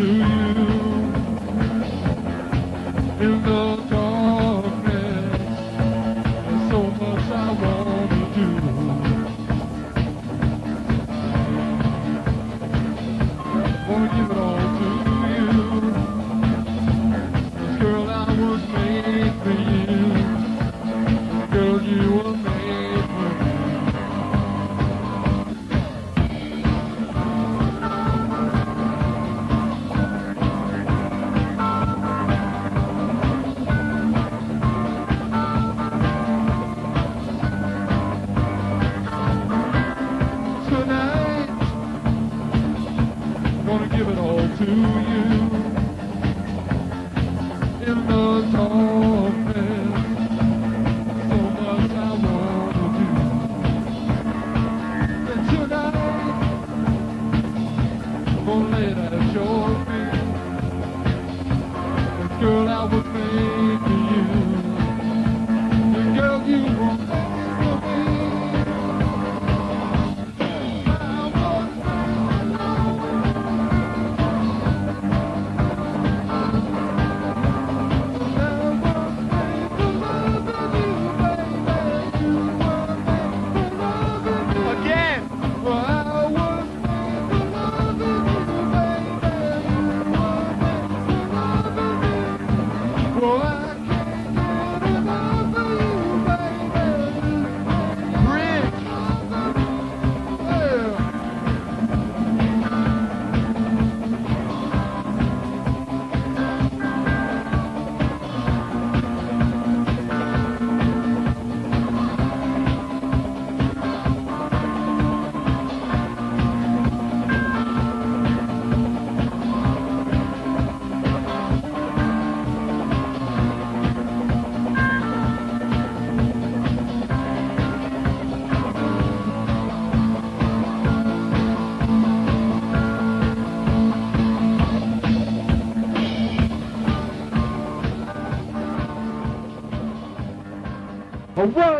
give it A